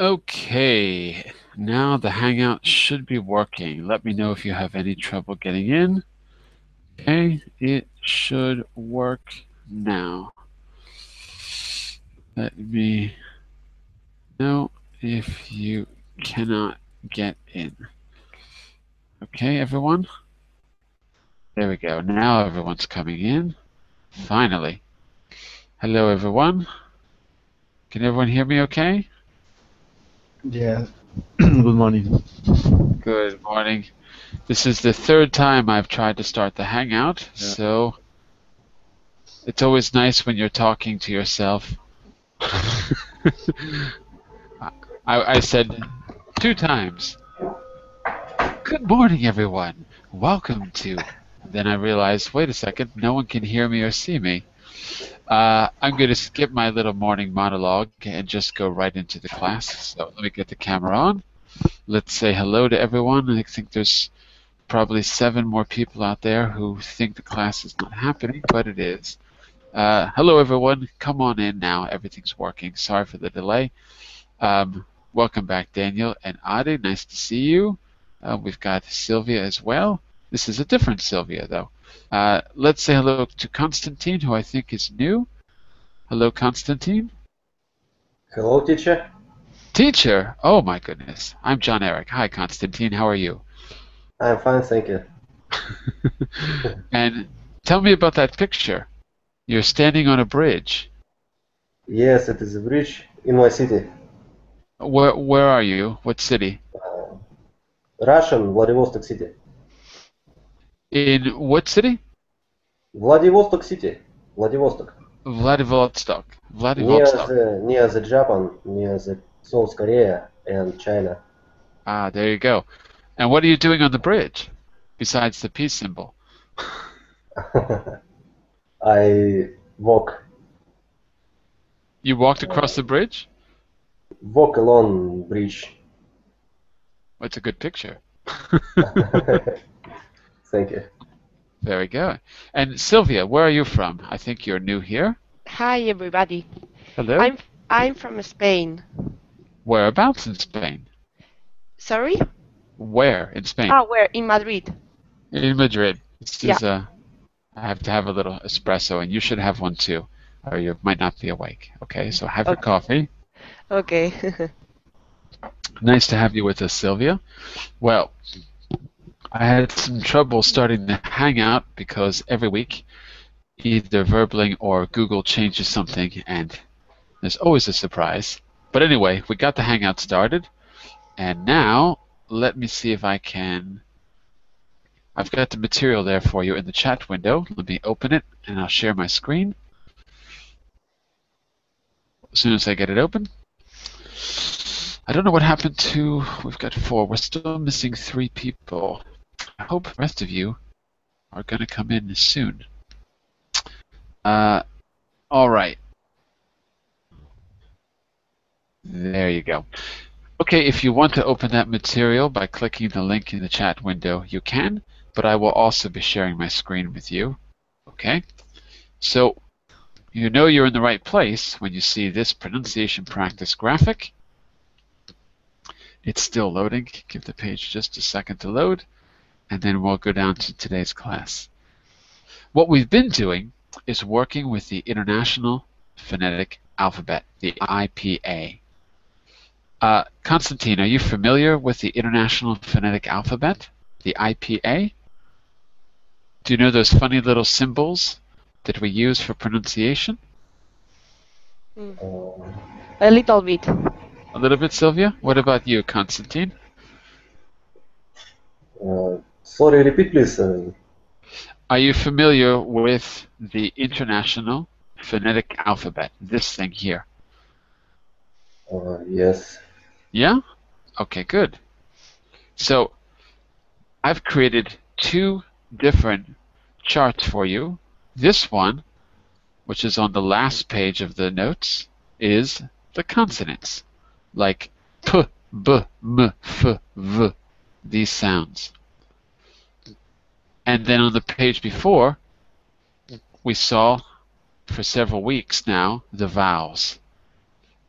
Okay, now the Hangout should be working. Let me know if you have any trouble getting in. Okay, it should work now. Let me know if you cannot get in. Okay, everyone? There we go. Now everyone's coming in. Finally. Hello, everyone. Can everyone hear me okay? Yeah. Good morning. Good morning. This is the third time I've tried to start the Hangout, Yeah. so it's always nice when you're talking to yourself. I, I said two times, Good morning, everyone. Welcome to. Then I realized, wait a second, no one can hear me or see me. Uh, I'm going to skip my little morning monologue and just go right into the class. So let me get the camera on. Let's say hello to everyone. I think there's probably seven more people out there who think the class is not happening, but it is. Uh, hello, everyone. Come on in now. Everything's working. Sorry for the delay. Um, welcome back, Daniel and Adi. Nice to see you. Uh, we've got Sylvia as well. This is a different Sylvia, though. Uh, let's say hello to Constantine, who I think is new. Hello, Constantine. Hello, teacher. Teacher. Oh my goodness. I'm John Eric. Hi, Constantine. How are you? I'm fine, thank you. and tell me about that picture. You're standing on a bridge. Yes, it is a bridge in my city. Where where are you? What city? Uh, Russian Vladivostok city. In what city? Vladivostok city. Vladivostok. Vladivostok. Near Vladivostok. the, near the Japan, near the South Korea and China. Ah, there you go. And what are you doing on the bridge besides the peace symbol? I walk You walked across the bridge? walk along bridge. That's a good picture. thank you. Very good. And Sylvia, where are you from? I think you're new here. Hi everybody. Hello. I'm I'm from Spain. Whereabouts in Spain? Sorry? Where in Spain? Ah, where? In Madrid. In Madrid. This Yeah. is a. I have to have a little espresso, and you should have one too, or you might not be awake. Okay, so have your coffee. Okay. Nice to have you with us, Sylvia. Well, I had some trouble starting the Hangout because every week either Verbling or Google changes something, and there's always a surprise. But anyway, we got the Hangout started, and now let me see if I can. I've got the material there for you in the chat window. Let me open it, and I'll share my screen. As soon as I get it open. I don't know what happened to. We've got four. We're still missing three people. I hope the rest of you are going to come in soon. Uh, all right. There you go. Okay, if you want to open that material by clicking the link in the chat window, you can, but I will also be sharing my screen with you. Okay? So, you know you're in the right place when you see this pronunciation practice graphic. It's still loading. Give the page just a second to load, and then we'll go down to today's class. What we've been doing is working with the International Phonetic Alphabet, the IPA. Uh, Constantine, are you familiar with the International Phonetic Alphabet, the IPA? Do you know those funny little symbols that we use for pronunciation? Uh, A little bit. A little bit, Sylvia? What about you, Constantine? uh, sorry, repeat please. Uh, Are you familiar with the International Phonetic Alphabet, this thing here? uh, yes. Yeah? Okay, good. So, I've created two different charts for you. This one, which is on the last page of the notes, is the consonants, like p, b, m, f, v, these sounds. And then on the page before, we saw for several weeks now the vowels.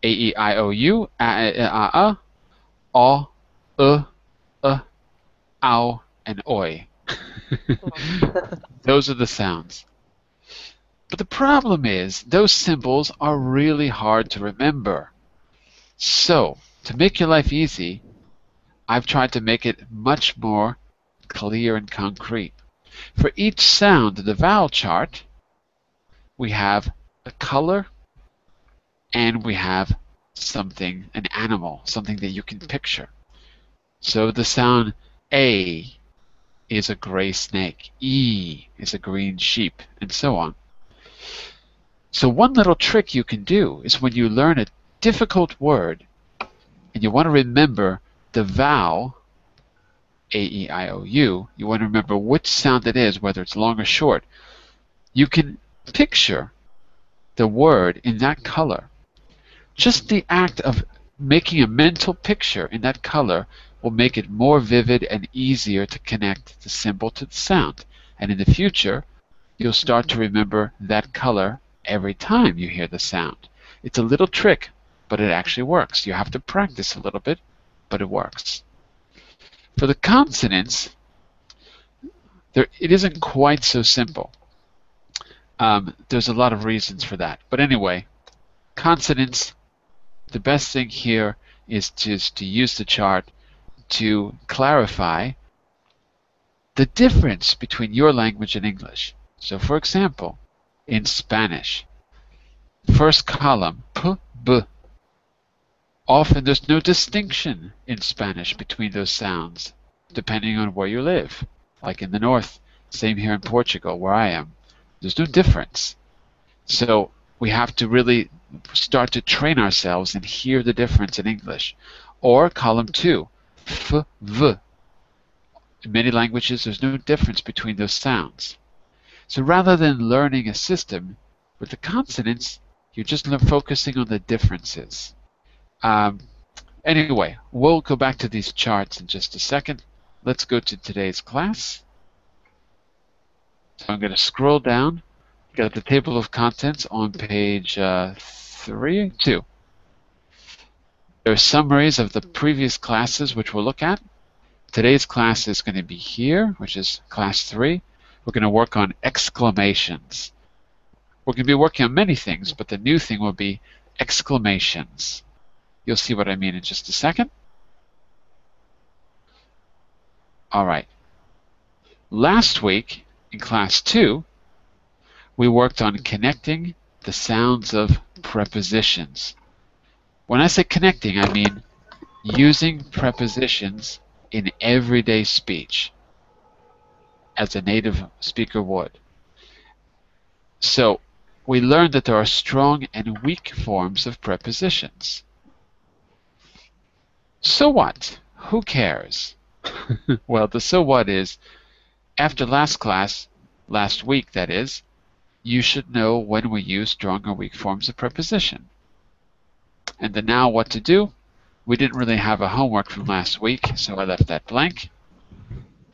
A E I O U, a a a a, o, uh, uh, ow, and oi. those are the sounds. But the problem is, those symbols are really hard to remember. So, to make your life easy, I've tried to make it much more clear and concrete. For each sound in the vowel chart, we have a color and we have something, an animal, something that you can mm-hmm. picture. So the sound A is a gray snake, E is a green sheep, and so on. So one little trick you can do is when you learn a difficult word and you want to remember the vowel A-E-I-O-U, you want to remember which sound it is, whether it's long or short, you can picture the word in that color. Just the act of making a mental picture in that color will make it more vivid and easier to connect the symbol to the sound. And in the future, you'll start to remember that color every time you hear the sound. It's a little trick, but it actually works. You have to practice a little bit, but it works. For the consonants, there, it isn't quite so simple. Um, there's a lot of reasons for that. But anyway, consonants, the best thing here is just to use the chart to clarify the difference between your language and English. So for example, in Spanish, first column, p, b. Often there's no distinction in Spanish between those sounds, depending on where you live. Like in the north, same here in Portugal, where I am. There's no difference. So we have to really start to train ourselves and hear the difference in English. Or column two, f, v. In many languages, there's no difference between those sounds. So rather than learning a system with the consonants, you're just focusing on the differences. Um, anyway, we'll go back to these charts in just a second. Let's go to today's class. So I'm going to scroll down. Got the table of contents on page uh, 3, 2. There are summaries of the previous classes which we'll look at. Today's class is going to be here, which is class 3. We're going to work on exclamations. We're going to be working on many things, but the new thing will be exclamations. You'll see what I mean in just a second. All right. Last week, in class 2, we worked on connecting the sounds of prepositions. When I say connecting, I mean using prepositions in everyday speech as a native speaker would. So we learned that there are strong and weak forms of prepositions. So what? Who cares? well, the so what is, after last class, last week that is, you should know when we use strong or weak forms of preposition. And the now what to do, we didn't really have a homework from last week, so I left that blank.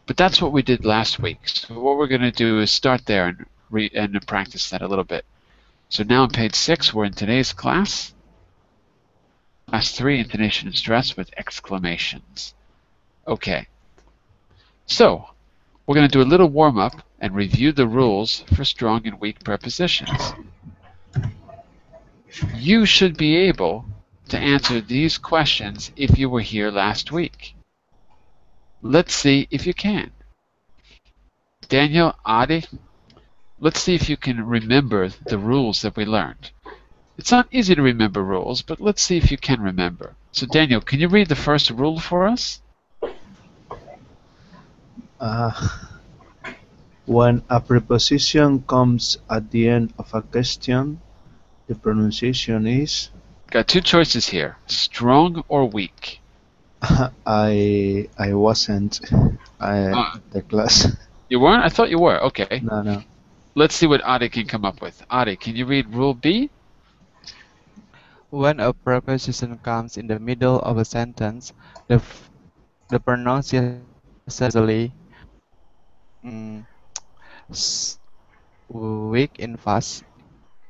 But that's what we did last week. So what we're going to do is start there and, re and practice that a little bit. So now on page 6, we're in today's class. Class 3, intonation and stress with exclamations. Okay. So, we're going to do a little warm-up and review the rules for strong and weak prepositions. You should be able to answer these questions if you were here last week. Let's see if you can. Daniel, Adi, let's see if you can remember the rules that we learned. It's not easy to remember rules, but let's see if you can remember. So Daniel, can you read the first rule for us? Uh, when a preposition comes at the end of a question, the pronunciation is Got two choices here, strong or weak. I I wasn't I Uh. the class. You weren't? I thought you were. Okay. No no. Let's see what Adi can come up with. Adi, can you read rule B? When a preposition comes in the middle of a sentence, the f- the pronunciation is usually mm, weak in fast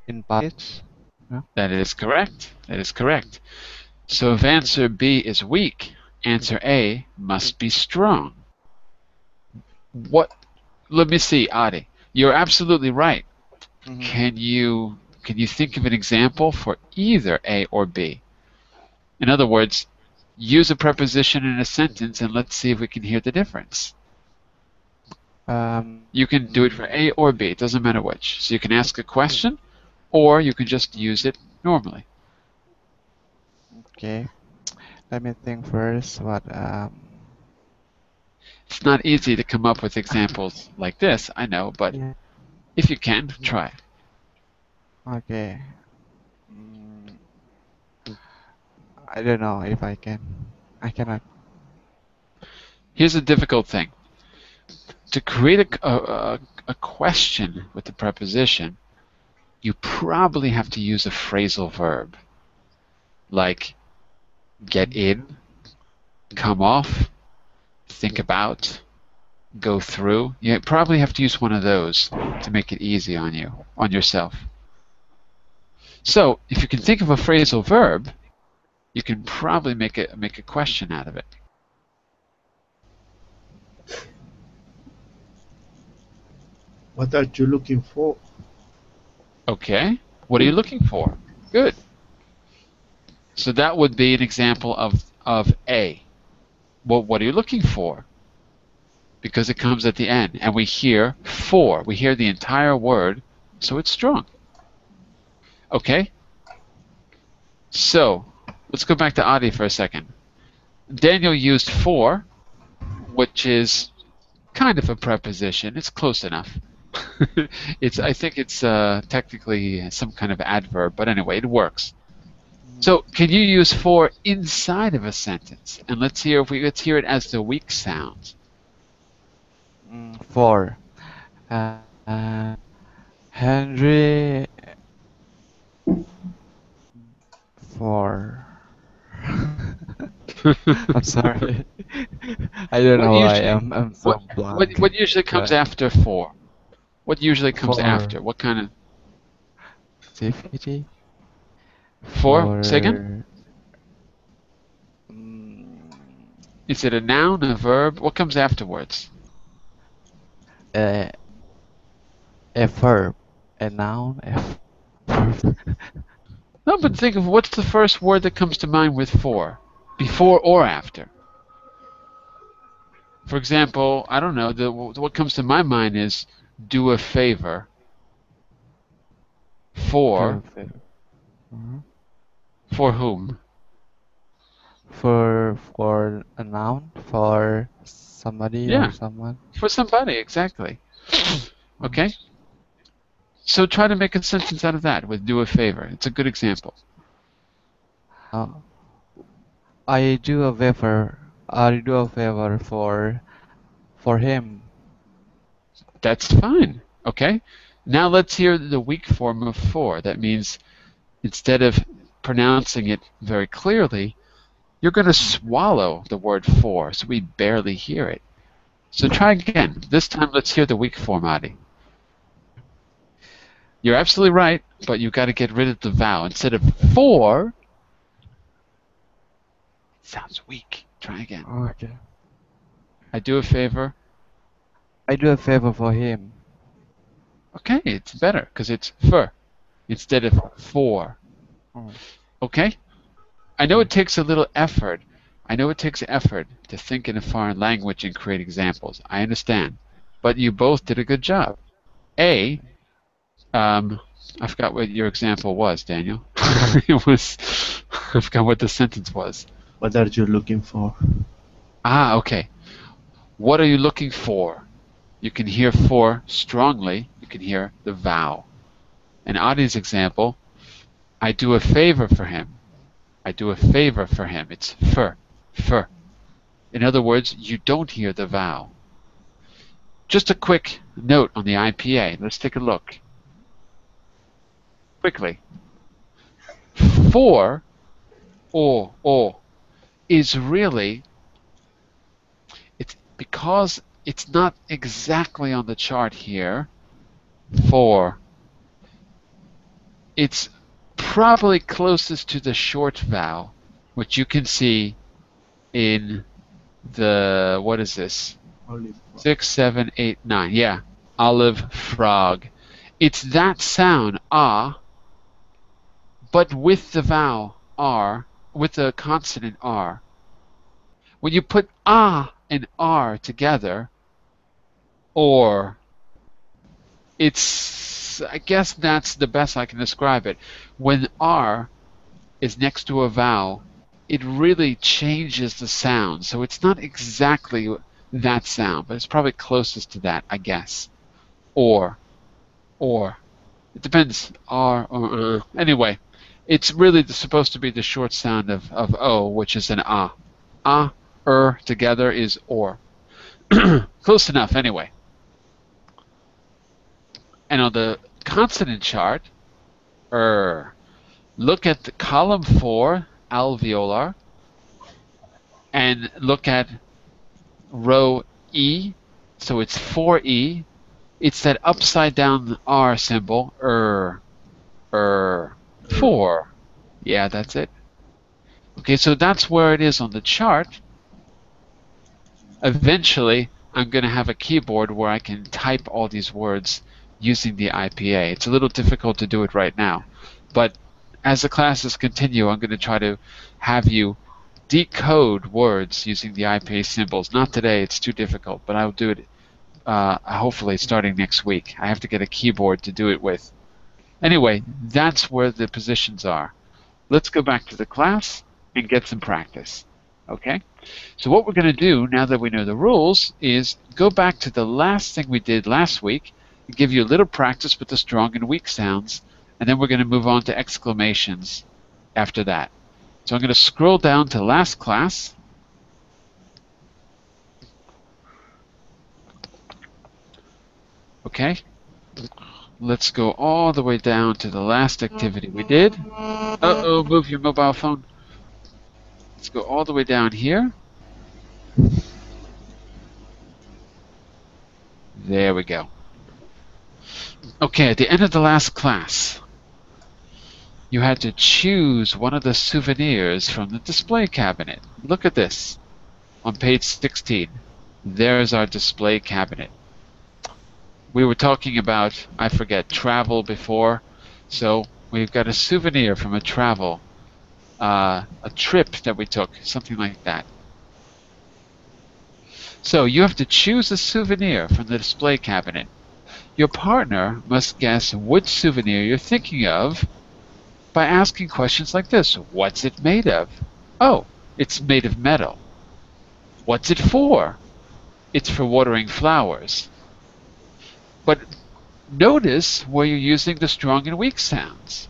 in passage. That is correct. That is correct. So if answer B is weak, answer A must be strong. What? Let me see, Adi. You're absolutely right. Mhm. Can you can you think of an example for either A or B? In other words, use a preposition in a sentence and let's see if we can hear the difference. Um, You can do it for A or B, it doesn't matter which. So you can ask a question or you can just use it normally. okay. Let me think first. What? Um, It's not easy to come up with examples like this, I know, but yeah. if you can, try. Okay. Mm, I don't know if I can. I cannot. Here's a difficult thing. To create a, a, a- question with the preposition, you probably have to use a phrasal verb. Like get in, come off, think about, go through. You probably have to use one of those to make it easy on you, on yourself. So, if you can think of a phrasal verb, you can probably make a make a question out of it. What are you looking for? Okay. What are you looking for? Good. So that would be an example of, of A. Well, what are you looking for? Because it comes at the end. And we hear for. We hear the entire word, so it's strong. Okay? So, let's go back to Adi for a second. Daniel used for, which is kind of a preposition. It's close enough. it's I think it's uh, technically some kind of adverb, but anyway, it works. So can you use for inside of a sentence? And let's hear if we let's hear it as the weak sound. For. Uh, uh, Henry. Four. I'm sorry. I don't What know. I'm, I'm so What, blank. what what usually comes Right. after four? What usually comes For. after? What kind of Activity? for? Say again. Mm, Is it a noun, a verb? What comes afterwards? uh, a verb, a noun, a verb. No, but think of what's the first word that comes to mind with for, before or after. For example, I don't know. The, what comes to my mind is do a favor for Mhm. for whom? For for a noun for somebody Yeah. or someone. For somebody, exactly. Okay. So try to make a sentence out of that with do a favor. It's a good example. Uh, I do a favor. I do a favor for for him. That's fine. Okay. Now let's hear the weak form of for. That means instead of pronouncing it very clearly, you're going to swallow the word for, so we barely hear it. So try again. This time let's hear the weak form, Adi. You're absolutely right, but you've got to get rid of the vowel. Instead of for, it sounds weak. Try again. Okay. I do a favor. I do a favor for him. Okay, it's better because it's for instead of for. Mm. Okay? I know it takes a little effort. I know it takes effort to think in a foreign language and create examples. I understand. But you both did a good job. A, um, I forgot what your example was, Daniel. it was, I forgot what the sentence was. What are you looking for? Ah, okay. What are you looking for? You can hear for strongly. You can hear the vowel. In Adi's example, I do a favor for him. I do a favor for him. It's fur, fur. In other words, you don't hear the vowel. Just a quick note on the IPA. Let's take a look. Quickly. For, or, or, is really it's because it's not exactly on the chart here for it's probably closest to the short vowel, which you can see in the what is this? Olive. Six, seven, eight, nine. Yeah, olive frog. It's that sound ah, but with the vowel r, with the consonant r. When you put ah and r together, or it's I guess that's the best I can describe it. When R is next to a vowel, it really changes the sound. So it's not exactly that sound, but it's probably closest to that, I guess. Or, or, it depends. R or uh. anyway, it's really supposed to be the short sound of, of O, which is an ah. Ah, er together is or. Close enough, anyway. And on the consonant chart, er, look at the column 4, alveolar, and look at row E, so it's 4E. It's that upside down R symbol, er, er, 4. Yeah, that's it. Okay, so that's where it is on the chart. Eventually, I'm going to have a keyboard where I can type all these words using the IPA. It's a little difficult to do it right now, but as the classes continue, I'm going to try to have you decode words using the IPA symbols. Not today, it's too difficult, but I'll do it uh, hopefully starting next week. I have to get a keyboard to do it with. Anyway, that's where the positions are. Let's go back to the class and get some practice. Okay? So what we're going to do, now that we know the rules, is go back to the last thing we did last week and give you a little practice with the strong and weak sounds, and then we're going to move on to exclamations after that. So I'm going to scroll down to last class. Okay. Let's go all the way down to the last activity we did. Uh-oh, move your mobile phone. Let's go all the way down here. There we go. Okay, at the end of the last class, you had to choose one of the souvenirs from the display cabinet. Look at this on page 16. There's our display cabinet. We were talking about, I forget, travel before, so we've got a souvenir from a travel, uh, a trip that we took, something like that. So you have to choose a souvenir from the display cabinet. Your partner must guess which souvenir you're thinking of by asking questions like this. What's it made of? Oh, it's made of metal. What's it for? It's for watering flowers. But notice where you're using the strong and weak sounds.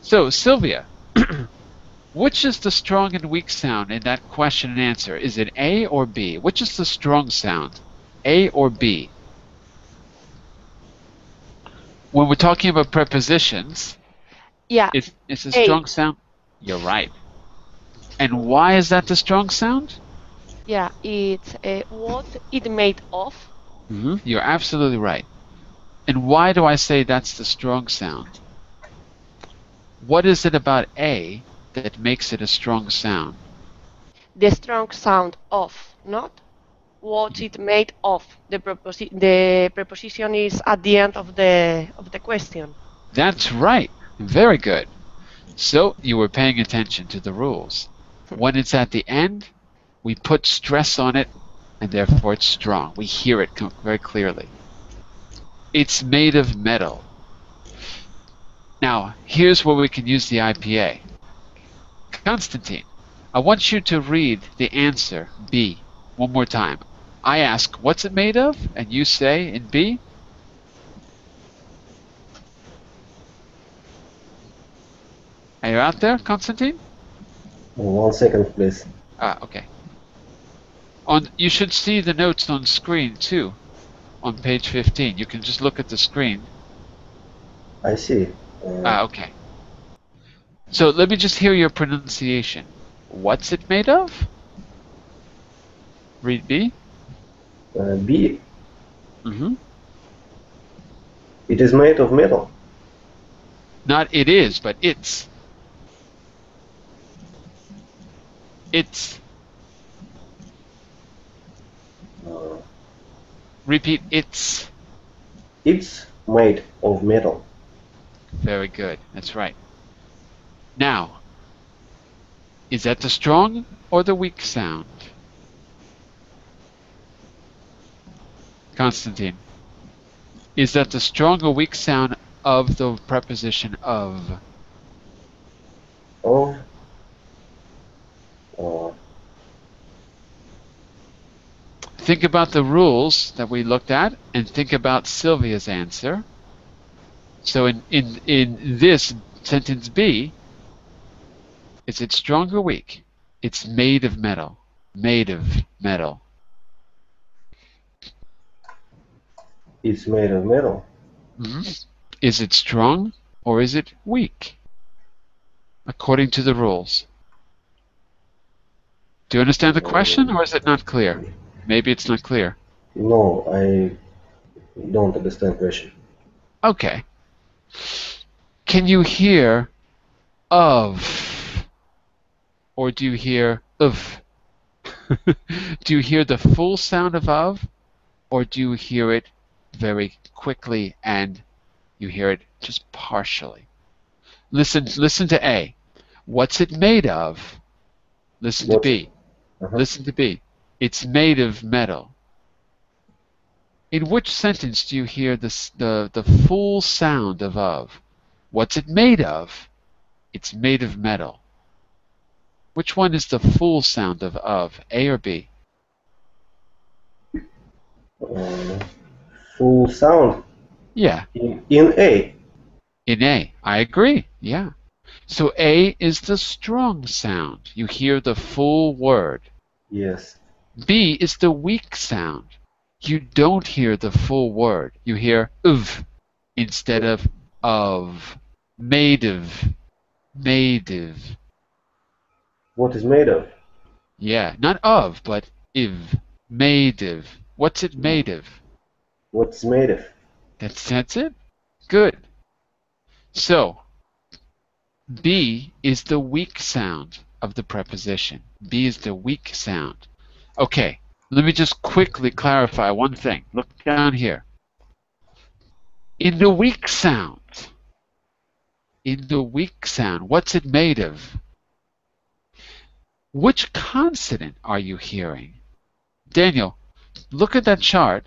So, Sylvia, which is the strong and weak sound in that question and answer? Is it A or B? Which is the strong sound? A or B? when we're talking about prepositions, Yeah. it's, it's a A. strong sound. You're right. And why is that the strong sound? Yeah. It's uh, what it made of. Mm-hmm. You're absolutely right. And why do I say that's the strong sound? What is it about A that makes it a strong sound? The strong sound of, not what it made of. The, proposi- the preposition is at the end of the of the question. That's right. Very good. So you were paying attention to the rules. When it's at the end, we put stress on it, and therefore it's strong. We hear it very clearly. It's made of metal. Now, here's where we can use the IPA. Constantine, I want you to read the answer B one more time. I ask, what's it made of? And you say in B, Are you out there, Constantine? One second, please. Ah, okay. On you should see the notes on screen too, on page 15. You can just look at the screen. I see. Uh, Ah, okay. So let me just hear your pronunciation. What's it made of? Read B. uh, B. Mm-hmm. It is made of metal. Not it is, but it's. It's. Uh, Repeat, it's. it's made of metal. Very good. That's right. Now, is that the strong or the weak sound? Constantine. Is that the strong or weak sound of the preposition of? Of uh, Think about the rules that we looked at and think about Sylvia's answer. So in, in, in this sentence B, is it strong or weak? It's made of metal. Made of metal. it's made of metal. Mhm. Is it strong or is it weak? According to the rules. Do you understand the question or is it not clear? Maybe it's not clear. No, I don't understand question. Okay. Can you hear of or do you hear of? do you hear the full sound of of or do you hear it very quickly and you hear it just partially? Listen listen to A. What's it made of? Listen to B. Uh-huh. Listen to B. It's made of metal. In which sentence do you hear the, the, the full sound of of? What's it made of? It's made of metal. Which one is the full sound of of? A or B? Uh, full sound Yeah, in, in A. in A. I agree. Yeah. So A is the strong sound. You hear the full word. Yes. B is the weak sound. You don't hear the full word. You hear of instead of of. Made of. Made of. What is made of? Yeah, not of, but iv. Made of. What's it made of? What's made of? That's that's it. Good. So B is the weak sound of the preposition. B is the weak sound. Okay, let me just quickly clarify one thing. Look down here. In the weak sound, in the weak sound, what's it made of? Which consonant are you hearing? Daniel, look at that chart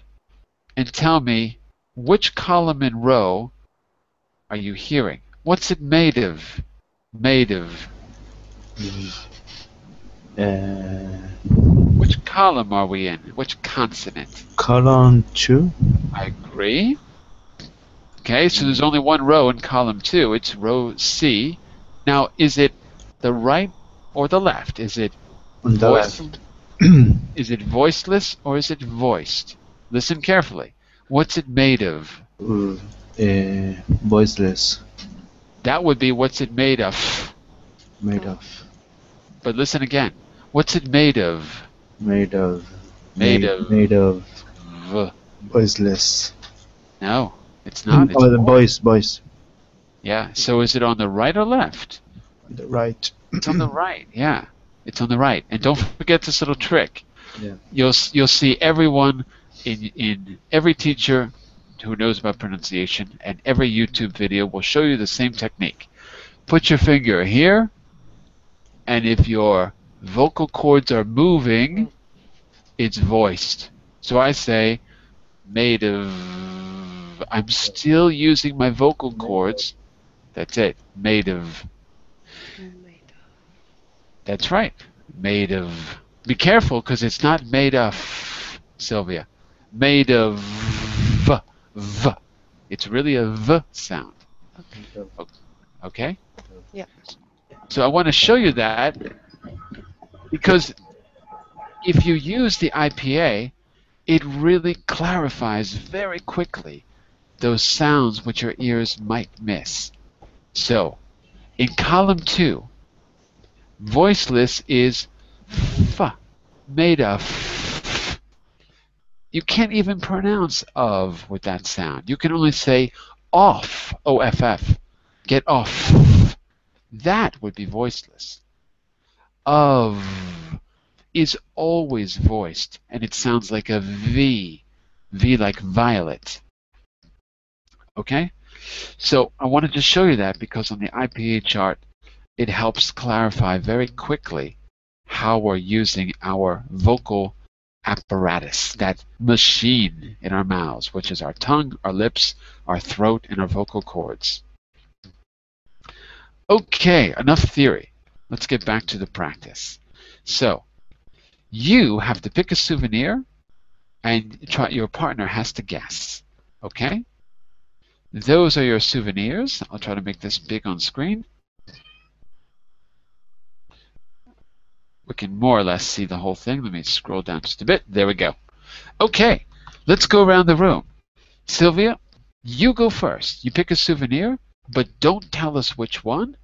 and tell me which column and row are you hearing? What's it made of? Made of. Uh, Which column are we in? Which consonant? column 2. I agree. Okay, so there's only one row in column two. It's row C. Now, is it the right or the left? Is it On the voice- left. is it voiceless or is it voiced? Listen carefully. What's it made of? Uh, uh, voiceless. That would be what's it made of. Made of. But listen again. What's it made of? Made of. Made made, of- Made of. V. Voiceless. No, it's not. It's oh, the voice. voice. Yeah. So is it on the right or left? The right. It's on the right. Yeah, it's on the right. And don't forget this little trick. Yeah. You'll you'll see everyone in in every teacher who knows about pronunciation and every YouTube video will show you the same technique. Put your finger here, and if your vocal cords are moving, it's voiced. So I say, made of. I'm still using my vocal cords. That's it. Made of. That's right. Made of. Be careful because it's not made of, Sylvia. Made of v, v. It's really a v sound. Okay? Yeah. So I want to show you that because if you use the IPA, it really clarifies very quickly those sounds which your ears might miss. So, in column two, voiceless is f, made of. You can't even pronounce of with that sound. You can only say off, O-F-F. Get off. That would be voiceless. Of is always voiced, and it sounds like a V. V like violet. Okay? So I wanted to show you that because on the IPA chart, it helps clarify very quickly how we're using our vocal apparatus, that machine in our mouths, which is our tongue, our lips, our throat, and our vocal cords. Okay, enough theory. Let's get back to the practice. So, you have to pick a souvenir, and try, your partner has to guess. Okay? Those are your souvenirs. I'll try to make this big on screen. We can more or less see the whole thing. Let me scroll down just a bit. There we go. Okay, let's go around the room. Sylvia, you go first. You pick a souvenir, but don't tell us which one.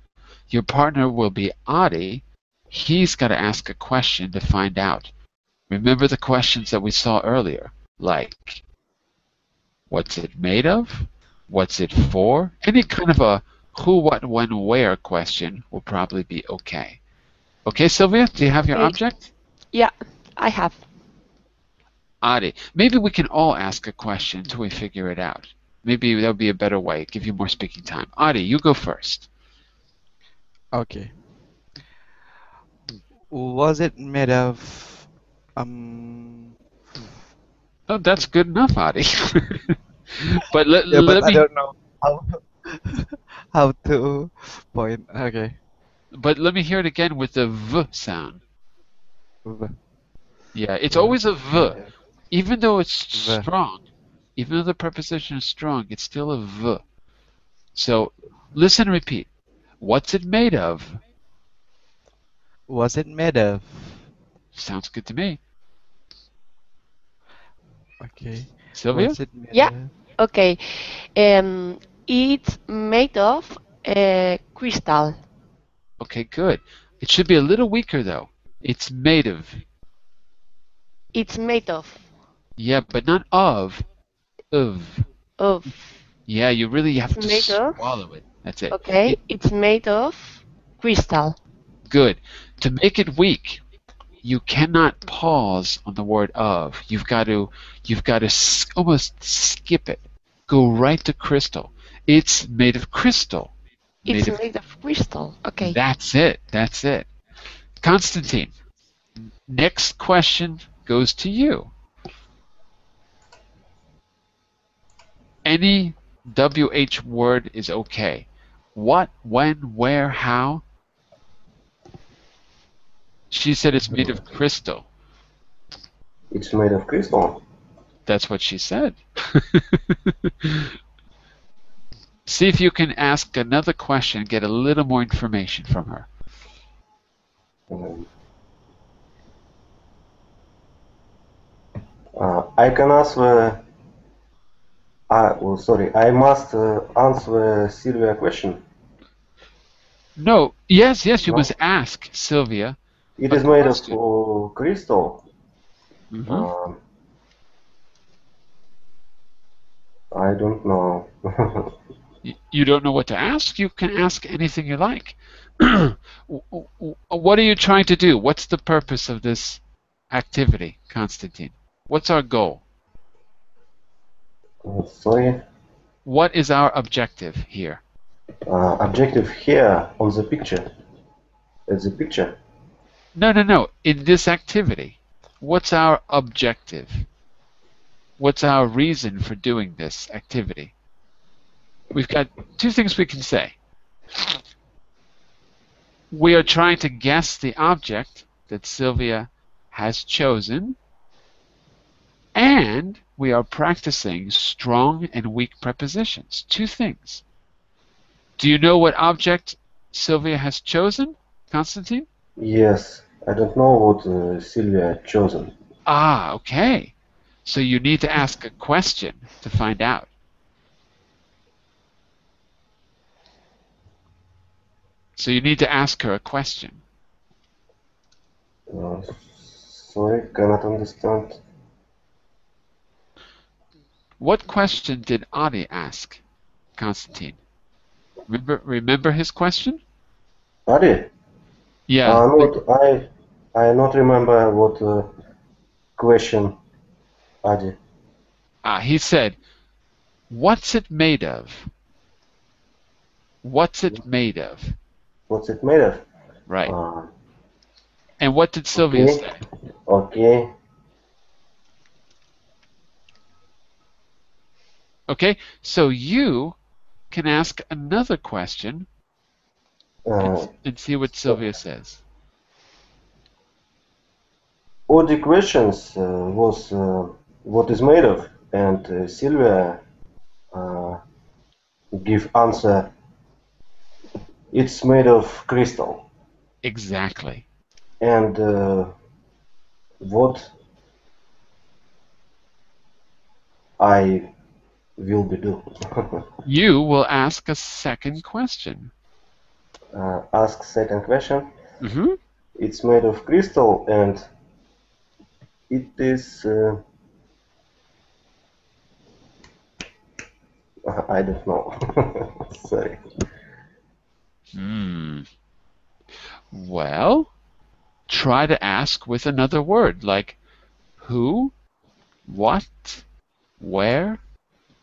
Your partner will be Adi. He's got to ask a question to find out. Remember the questions that we saw earlier, like what's it made of? What's it for? Any kind of a who, what, when, where question will probably be okay. Okay, Sylvia, do you have your Okay. object? Yeah, I have. Adi, maybe we can all ask a question until we figure it out. Maybe that would be a better way, give you more speaking time. Adi, you go first. Okay. Was it made of um Oh, that's good enough, Adi. but let, yeah, let but I me don't know how how to point. Okay. but let me hear it again with the v sound. V. Yeah, it's V. always a v. Even though it's V. strong, even though the preposition is strong, it's still a v. So listen and repeat. What's it made of? Was it made of? Sounds good to me. Okay. Sylvia? Was it made Yeah. of? Okay. Um, it's made of uh, crystal. Okay, good. It should be a little weaker though. It's made of. It's made of Yeah, but not of. Of. of. Yeah, you really have It's to made of? swallow it. That's it. Okay. It- It's made of crystal. Good. To make it weak, you cannot pause on the word of. You've got to, you've got to almost skip it. Go right to crystal. It's made of crystal. It's Made of- made of crystal. Okay. That's it. That's it. Constantine, next question goes to you. Any WH word is okay. What, when, where, how? She said it's made of crystal. It's made of crystal. That's what she said. See if you can ask another question, get a little more information from her. Uh, I can ask Uh, oh, sorry, I must uh, answer Sylvia question. No, yes, yes, you No. must ask, Sylvia. It is made of question. uh, crystal. Mhm. Um, I don't know. You don't know what to ask? You can ask anything you like. What are you trying to do? What's the purpose of this activity, Constantine? What's our goal? Uh, sorry. What is our objective here? Uh, objective here on the picture. At the picture. No, no, no. In this activity, what's our objective? What's our reason for doing this activity? We've got two things we can say. We are trying to guess the object that Sylvia has chosen, and we are practicing strong and weak prepositions. Two things. Do you know what object Sylvia has chosen, Constantine? Yes. I don't know what uh, Sylvia chosen. Ah, okay. So you need to ask a question to find out. So you need to ask her a question. Uh, sorry, cannot understand. What question did Adi ask, Constantine? Remember, remember his question? Adi? Yeah. Uh, not, I I not remember what uh, question, Adi. Ah, he said, "What's it made of?" What's it made of? What's it made of? Right. Uh, And what did Sylvia okay. say? okay. Okay, so you can ask another question Uh, and see what Sylvia says. all the questions uh, was uh, what is made of, and uh, Sylvia uh, give answer. It's made of crystal. Exactly. And uh, what I will be do? You will ask a second question. uh, ask second question. hmm It's made of crystal and it is. Uh, I don't know. Sorry. Hmm. Well, try to ask with another word like who, what, where,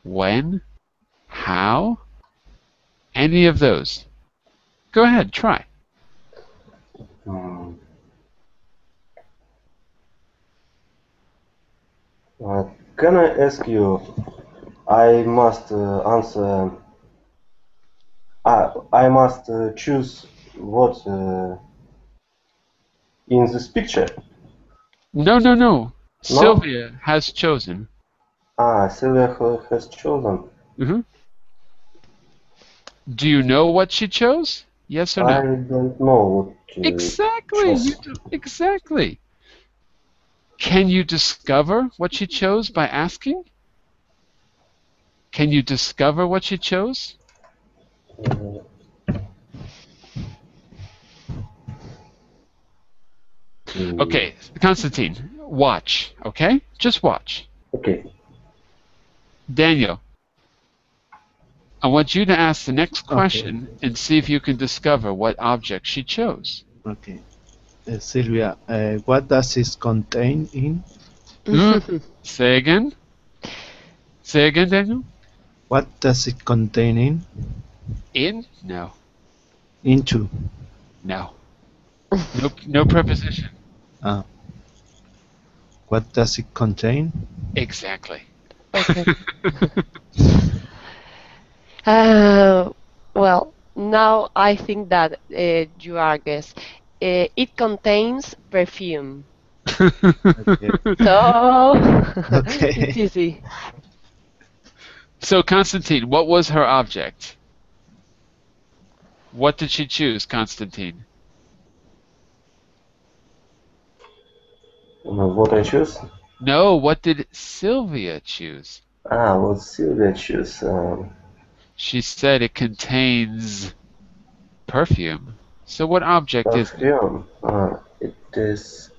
when, how, any of those. Go ahead, try. Hmm. Uh, can I ask you? I must uh, answer. Uh, I must uh, choose what uh, in this picture. No, no, no. Sylvia has chosen. Ah, Sylvia ha- has chosen. hmm Do you know what she chose? Yes or no? I don't know what. Exactly. Do, exactly. Can you discover what she chose by asking? Can you discover what she chose? hmm, Okay, Constantine, watch, okay? Just watch. Okay. Daniel, I want you to ask the next question and see if you can discover what object she chose. Okay. Uh, Sylvia, uh, what does it contain in? Hmm? Say again. Say again, Daniel. What does it contain in? In? No. Into. No. No, no preposition. Ah. What does it contain? Exactly. Okay. Uh, well, now I think that uh, you are guess. Uh, it contains perfume. Okay. So Okay. it's easy. So, Constantine, what was her object? What did she choose, Constantine? What I choose? No, what did Sylvia choose? Ah, what Sylvia choose? Um, She said it contains perfume. So, what object is it? perfume. Uh, it is.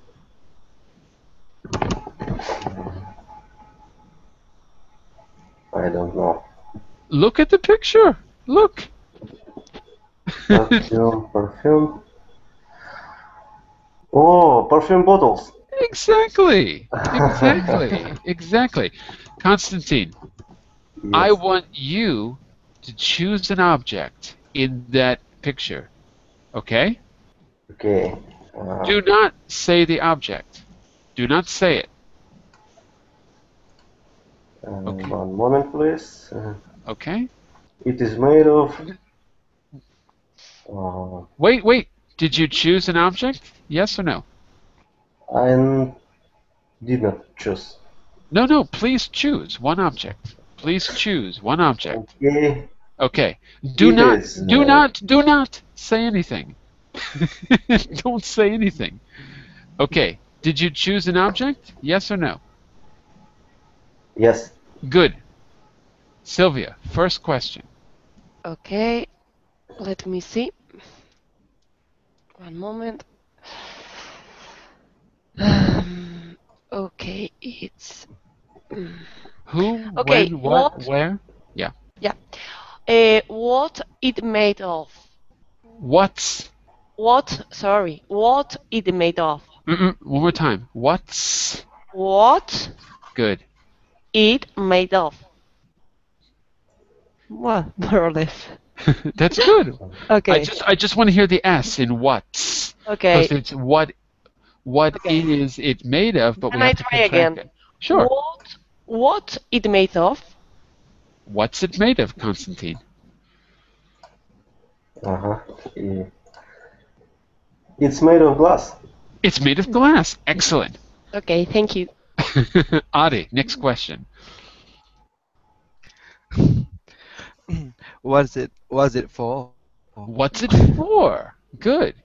I don't know. Look at the picture. Look. Perfume, perfume. Oh, perfume bottles. Exactly. Exactly. exactly. Constantine, I want you to choose an object in that picture. Okay? Okay. Uh, Do not say the object. Do not say it. uh, okay. One moment, please. Uh, Okay? it is made of. Uh, Wait, wait. Did you choose an object? Yes or no? I n- did not choose. No, no. Please choose one object. Please choose one object. Okay. Okay. Do It not, is, do uh, not, do not say anything. Don't say anything. Okay. Did you choose an object? Yes or no? Yes. Good. Sylvia, first question. Okay, let me see. One moment. Um, okay, it's Who, Okay, when, what, what- where? Yeah. Yeah. Uh, what it made of? What's What? Sorry. What it made of? Mm-mm, one more time. What's What good? it made of? Well, more or less. That's good. Okay. I just I just want to hear the S in what. okay. Because it's what what Okay. is it made of, but Can we I have to try again? it. Sure. What? What it made of? What's it made of, Constantine? Uh-huh. Eh, It's made of glass. It's made of glass. Excellent. Okay. Thank you. Adi, next question. Was it was it for? What's it for? Good.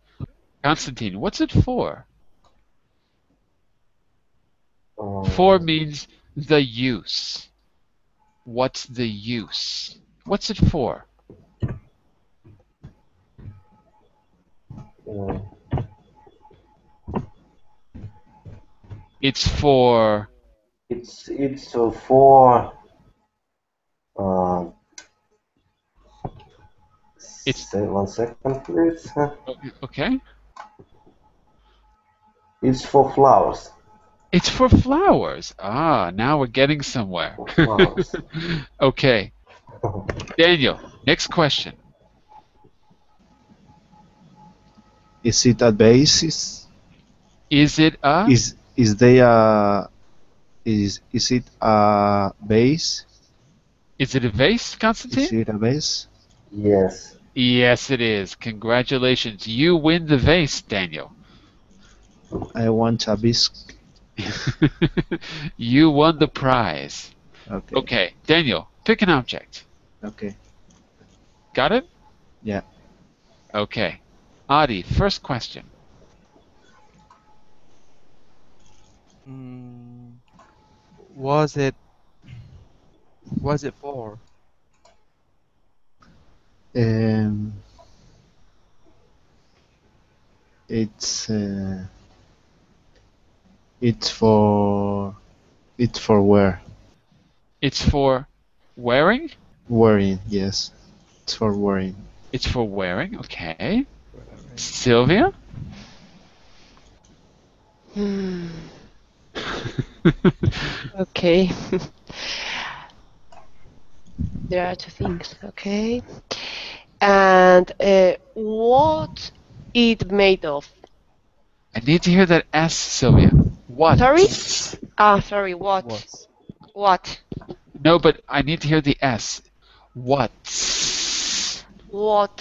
Constantine, what's it for? For means the use. What's the use? What's it for? uh, It's for it's it's uh, for uh, It's- say one second, please. okay. It's for flowers. It's for flowers. Ah, now we're getting somewhere. Okay. Daniel, next question. Is it a basis? Is it a Is is there a is is it a base? is it a vase, Constantine? Is it a base? yes. Yes, it is. Congratulations. You win the vase, Daniel. I want a bisque. you won the prize. Okay. Okay, Daniel, pick an object. Okay. Got it? Yeah. Okay. Adi, first question. Mm, was it was it for? Um. It's uh, it's for it's for wear It's for wearing? wearing yes it's for wearing It's for wearing, okay. Sylvia? Hmm. Okay. there are two things. Okay. And uh, what it made of? I need to hear that S, Sylvia. What? Sorry? Ah, sorry. What? Was. What? No, but I need to hear the S. What? What?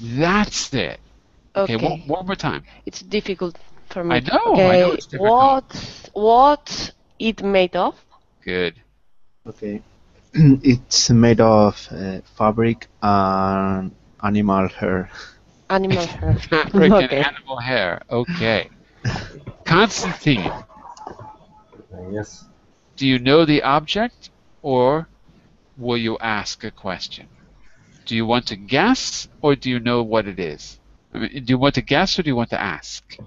That's it. Okay, Okay. one, one more time. It's difficult for me. I know, I Okay. know it's difficult. What? What it made of? Good. okay it's made of uh, fabric and animal hair Animal hair. Fabric Okay. and animal hair. Okay. Constantine, yes. do you know the object or will you ask a question? Do you want to guess or do you know what it is? I mean, do you want to guess or do you want to ask?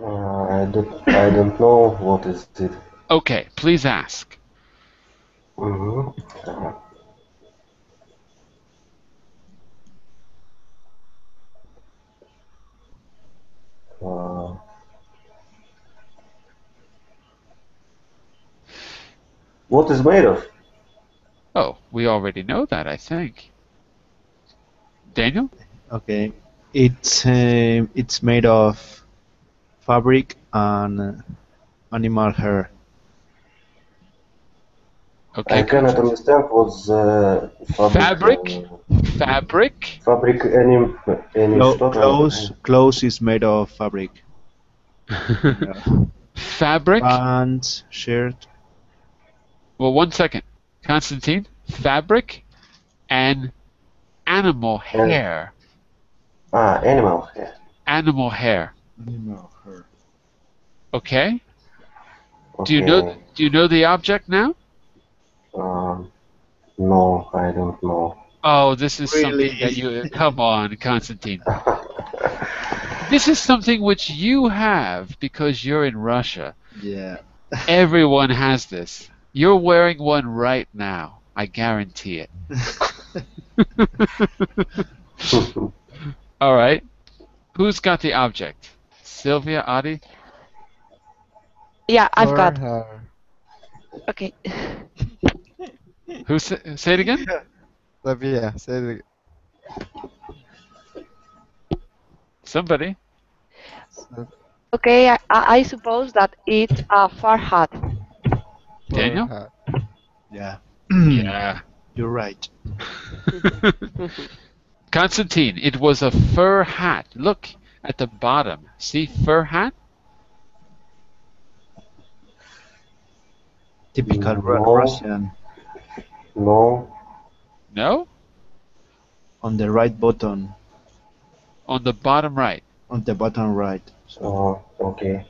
Uh, I don't I don't know what is it. Okay, please ask. hmm Uh, what is made of? Oh, we already know that, I think. Daniel? okay it's um, it's made of fabric and uh, animal hair Okay. I cannot understand what's uh, fabric. Fabric? uh, Fabric? fabric any any Clo- stock- clothes clothes is made of fabric Yeah. Fabric? pants shirt Well, one second. Constantine, fabric and animal hair. Ah, animal. Yeah. Animal hair. animal hair Okay? Okay. Do you know do you know the object now? Um, no, I don't know. Oh, this is Really? something that you come on, Constantine. This is something which you have because you're in Russia. yeah Everyone has this. You're wearing one right now. I guarantee it. All right. Who's got the object? Sylvia, Adi? Yeah, I've For got. her. Okay. Who say, say it again? Sylvia, say it. again. Somebody. Okay, I, I I suppose that it's a Farhat. For Daniel? her. Yeah. Yeah. You're right. Constantine, it was a fur hat. Look at the bottom. See fur hat? Typical No. Russian. No. No? On the right button. On the bottom right. On the bottom right. Uh, okay.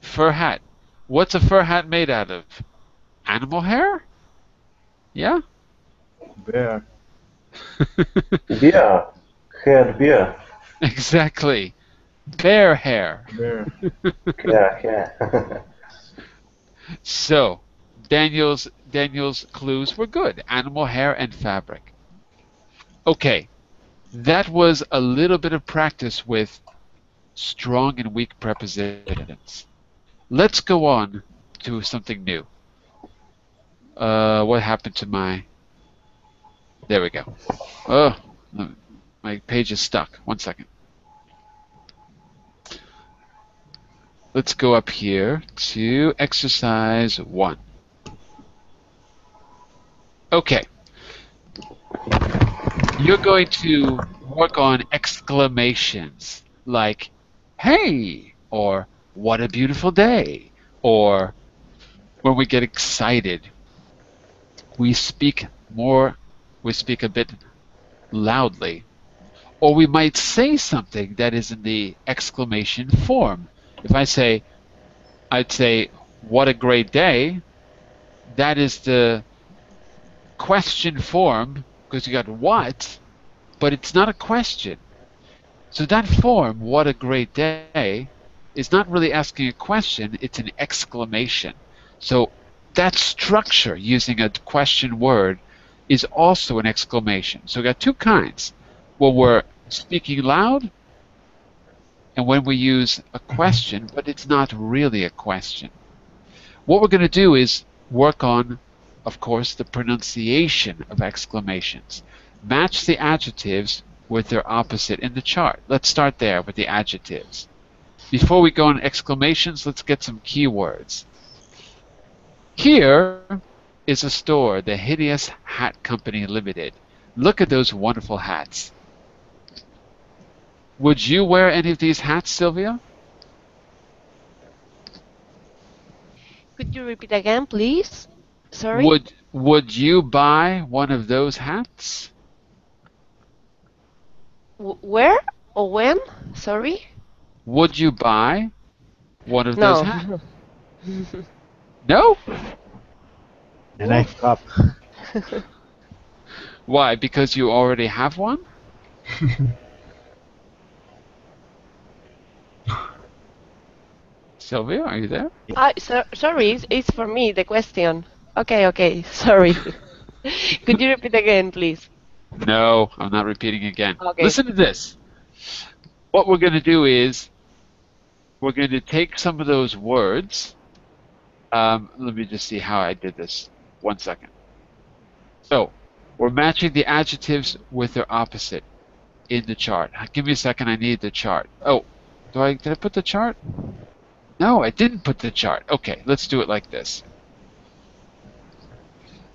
Fur hat. What's a fur hat made out of? Animal hair? Yeah? Bear. Beer. Hair beer. exactly. Bear hair. Bear. Yeah, yeah. So, Daniel's Daniel's clues were good. Animal hair and fabric. Okay. That was a little bit of practice with strong and weak prepositions. Let's go on to something new. Uh, what happened to my? There we go. Oh, my page is stuck. One second. Let's go up here to exercise one. Okay. You're going to work on exclamations like, hey, or what a beautiful day, or when we get excited, we speak more, we speak a bit loudly, or we might say something that is in the exclamation form. If I say, I'd say, what a great day, that is the question form because you got what, but it's not a question. So that form, what a great day, is not really asking a question, it's an exclamation. So that structure using a question word is also an exclamation. So we got two kinds. When we're speaking loud and when we use a question, but it's not really a question. What we're going to do is work on, of course, the pronunciation of exclamations. Match the adjectives with their opposite in the chart. Let's start there with the adjectives. Before we go on exclamations, let's get some keywords. Here is a store, the Hideous Hat Company Limited. Look at those wonderful hats. Would you wear any of these hats, Sylvia? Could you repeat again, please? Sorry. Would Would you buy one of those hats? W- where or when? Sorry. Would you buy one of No. those hats? No? The knife cup. Why? Because you already have one? Sylvia, are you there? Ah, so, sorry, it's, it's for me the question. Okay, okay. Sorry. Could you repeat again, please? No, I'm not repeating again. Okay. Listen to this. What we're going to do is we're going to take some of those words. Um, let me just see how I did this. One second. So, we're matching the adjectives with their opposite in the chart. Give me a second. I need the chart. Oh, do I did I put the chart? No, I didn't put the chart. Okay, let's do it like this.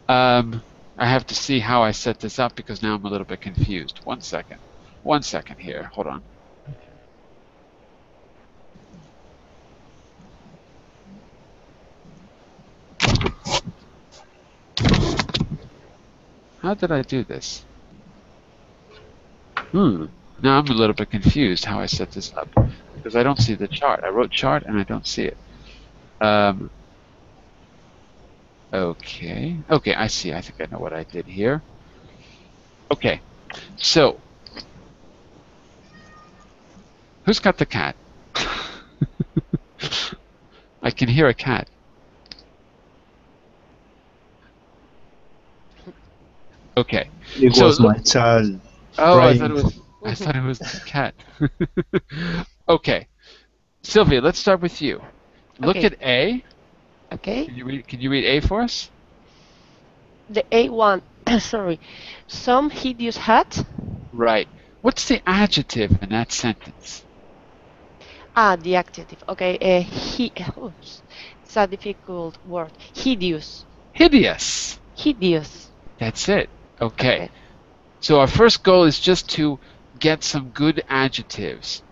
Um, I have to see how I set this up because now I'm a little bit confused. One second. One second here. Hold on. How did I do this? Hmm. Now I'm a little bit confused how I set this up because I don't see the chart. I wrote chart and I don't see it. Um, okay. Okay, I see. I think I know what I did here. Okay. So, who's got the cat? I can hear a cat. Okay. It So was my child. Oh, I thought it was. I thought it was the cat. okay, Sylvia, let's start with you. Look Okay. at A. Okay. Can you read? Can you read A for us? The A1. Sorry. Some hideous hat. Right. What's the adjective in that sentence? Ah, the adjective. Okay. Uh, he. Oops. It's a difficult word. Hideous. Hideous. Hideous. That's it. Okay. Okay. So our first goal is just to get some good adjectives.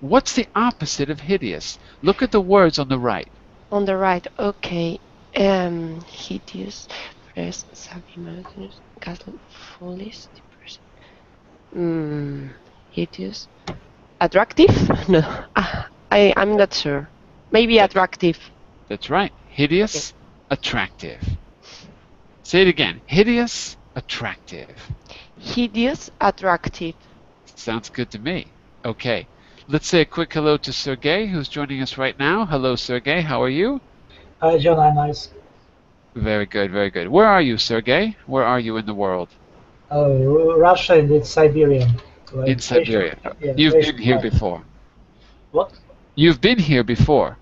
What's the opposite of hideous? Look at the words on the right. On the right. Okay. Um, hideous. Fresh. Savvy. monotonous, Castle. Foolish. Depressing. Hmm. Hideous. Attractive? No. Ah, I. I'm not sure. Maybe attractive. That's right. Hideous, attractive. Say it again. Hideous, attractive. Hideous. Attractive. Sounds good to me. Okay. Let's say a quick hello to Sergey, who's joining us right now. Hello, Sergey. How are you? Hi, John. I'm nice. Very good, very good. Where are you, Sergey? Where are you in the world? Uh, Russia and it's Siberia. Like In Siberia. Asian- yeah, You've Asian been here part. before. What? You've been here before.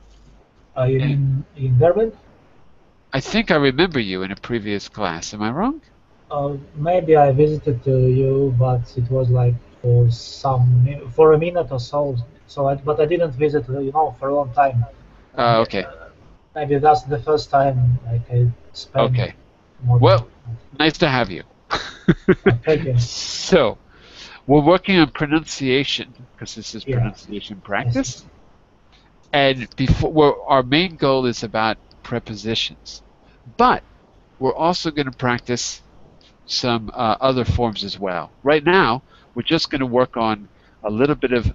Uh, you in Berlin? I think I remember you in a previous class. Am I wrong? Uh, maybe I visited uh, you, but it was like for some for a minute or so. So, I, but I didn't visit, you know, for a long time. Uh, okay. Maybe that's the first time like I spent. Okay. Well- Nice to have you. Thank you. So, we're working on pronunciation because this is Yeah. pronunciation practice. And before, we're, our main goal is about prepositions, but we're also going to practice some uh, other forms as well. Right now, we're just going to work on a little bit of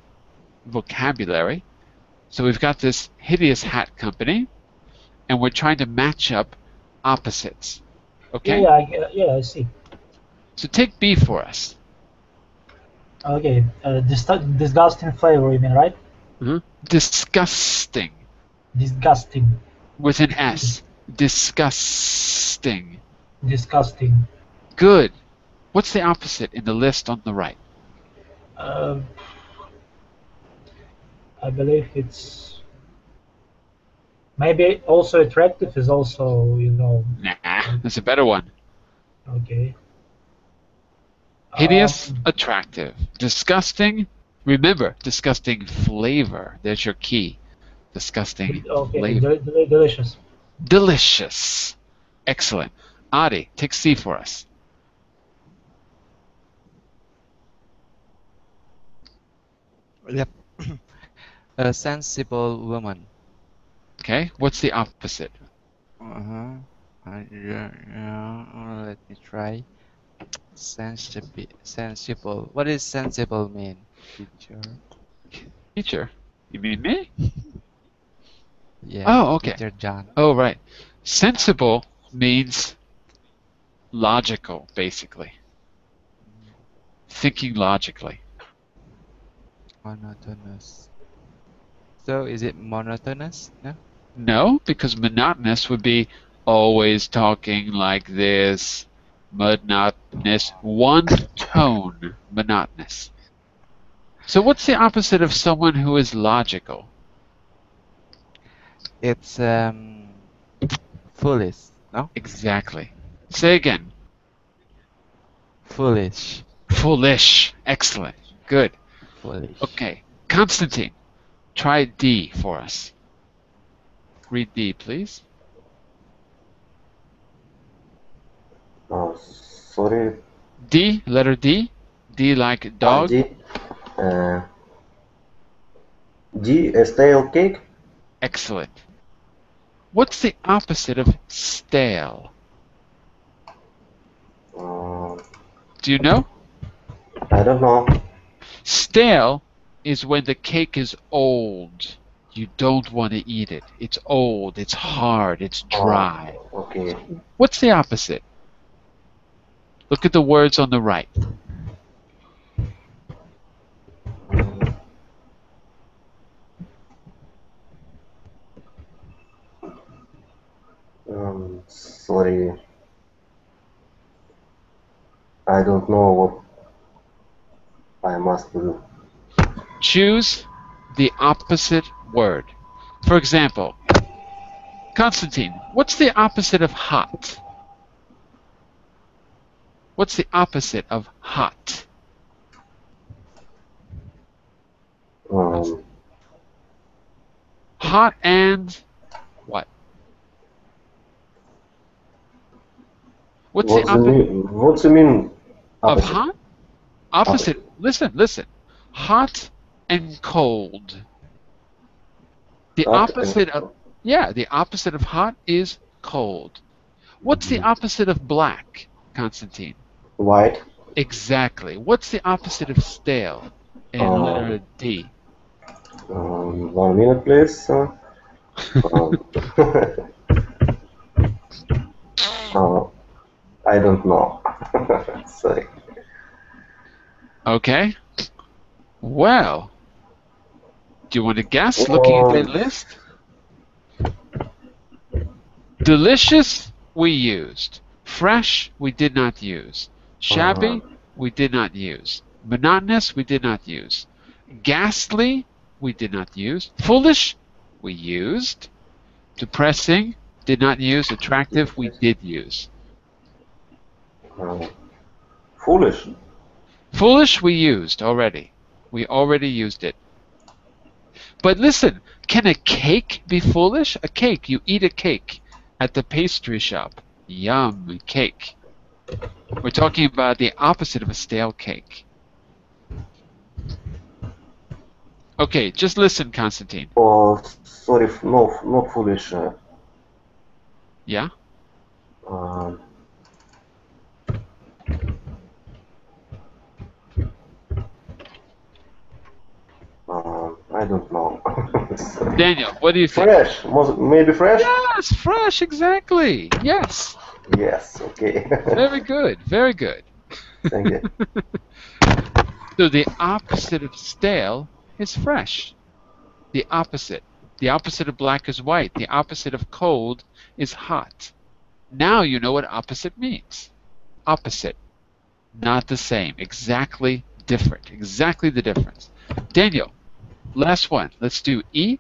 vocabulary. So we've got this hideous hat company, and we're trying to match up opposites. Okay. Yeah, I, yeah, I see. So take B for us. Okay, uh, dis- disgusting flavor, you mean, right? Hmm. Disgusting Disgusting, with an S. Disgusting. disgusting. Good. What's the opposite in the list on the right? Uh, I believe it's maybe also attractive is also you know Nah, there's a better one. okay. Hideous, Um, attractive. Disgusting. Remember, disgusting flavor. There's your key. Disgusting okay, flavor. del- delicious. Delicious. Excellent. Adi, take C for us. Yep. A sensible woman. Okay. What's the opposite? Uh-huh. Uh, yeah, yeah, let me try. Sensible. Sensible. What does sensible mean, teacher? Teacher. You mean me? Yeah. Oh, okay. Teacher John. Oh, right. Sensible means logical, basically. Thinking logically. Monotonous. So is it monotonous? No. No, because monotonous would be always talking like this. Monotonous. One tone. Monotonous. So, what's the opposite of someone who is logical? It's um foolish. No. Exactly. Say again. Foolish. Foolish. Excellent. Good. Foolish. Okay. Constantine, try D for us. Read D, please. Oh, sorry. D, letter D. D like dog. D. Uh, D. A stale cake. Excellent. What's the opposite of stale? Uh, Do you know? I don't know. Stale is when the cake is old. You don't want to eat it. It's old, it's hard, it's dry. Oh, okay. What's the opposite? Look at the words on the right. Um, sorry. I don't know what I must do. Choose the opposite word. For example, Constantine, what's the opposite of hot? What's the opposite of hot? Um, Hot and what? What's what's the opposite mean? What's the mean? of opposite? hot? Opposite. Listen, listen. Hot and cold. The Hot opposite of yeah, the opposite of hot is cold. What's the opposite of black, Constantine? White. Exactly. What's the opposite of stale? In Uh, letter D. Um, one minute, please. Uh, um, uh, I don't know. Sorry. Okay. Well, do you want to guess looking at Um, list? Delicious, we used. Fresh, we did not use. Shabby, we did not use. Monotonous, we did not use. Ghastly, we did not use. Foolish, we used. Depressing, did not use. Attractive, we did use. Foolish. Foolish, we used already. We already used it. But listen, can a cake be foolish? A cake, you eat a cake at the pastry shop. Yum, cake. We're talking about the opposite of a stale cake. Okay, just listen, Constantine. Oh, sorry. No, not foolish. Uh, Yeah? um, um, I don't know. Daniel, what do you think? fresh. Maybe fresh. Yes, fresh, exactly. Yes. Yes. Okay. Very good, very good. Thank you. So the opposite of stale is fresh. The opposite. The opposite of black is white. The opposite of cold is hot. Now you know what opposite means. Opposite. Not the same. Exactly different. Exactly the difference. Daniel, last one. Let's do E.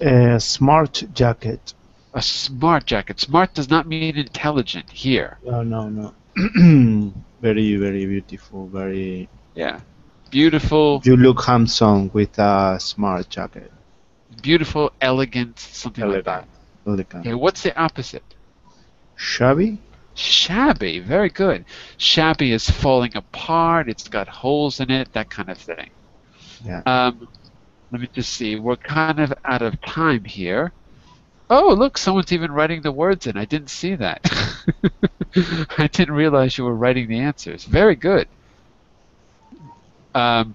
A smart jacket. A smart jacket. Smart does not mean intelligent here. Oh, no, no. very, very beautiful. Very. Yeah. Beautiful, You look handsome with a smart jacket. beautiful, elegant, something like that. Elegant. Okay, what's the opposite? Shabby? Shabby, very good. Shabby is falling apart, it's got holes in it, that kind of thing. Yeah. Um, let me just see. We're kind of out of time here. Oh, look, someone's even writing the words in. I didn't see that. I didn't realize you were writing the answers. Very good. Um,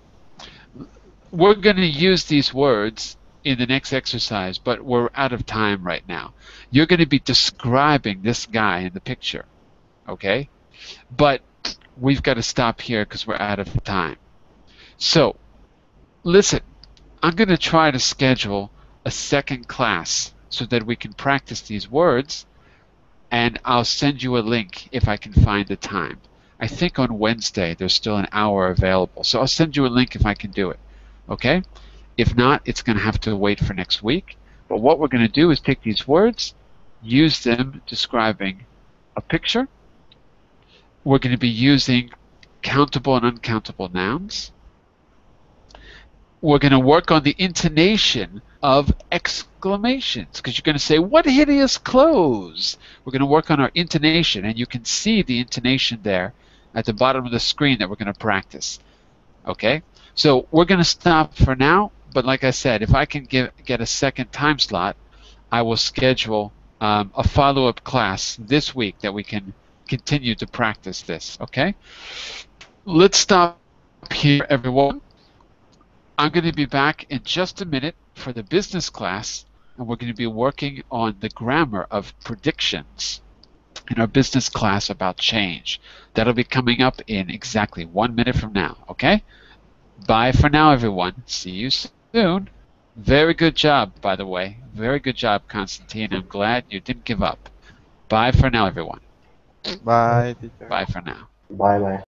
we're going to use these words in the next exercise, but we're out of time right now. You're going to be describing this guy in the picture, okay? But we've got to stop here because we're out of time. So, listen, I'm going to try to schedule a second class so that we can practice these words, and I'll send you a link if I can find the time. I think on Wednesday there's still an hour available, so I'll send you a link if I can do it. Okay? If not, it's going to have to wait for next week. But what we're going to do is take these words, use them describing a picture. We're going to be using countable and uncountable nouns. We're going to work on the intonation of exclamations because you're going to say, What hideous clothes! We're going to work on our intonation, and you can see the intonation there at the bottom of the screen that we're going to practice. Okay? So we're going to stop for now, but like I said, if I can give, get a second time slot, I will schedule um, a follow up class this week that we can continue to practice this. Okay? Let's stop here, everyone. I'm going to be back in just a minute for the business class, and we're going to be working on the grammar of predictions in our business class about change. That'll be coming up in exactly one minute from now, okay? Bye for now, everyone. See you soon. Very good job, by the way. Very good job, Constantine. I'm glad you didn't give up. Bye for now, everyone. Bye, teacher. Bye for now. Bye bye.